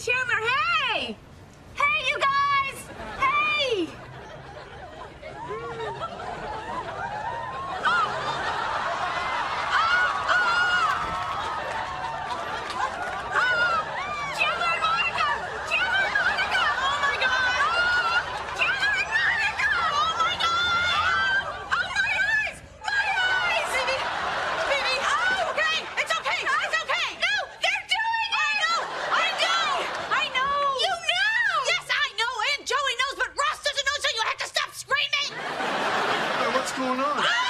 Chandler, hey! What's going on?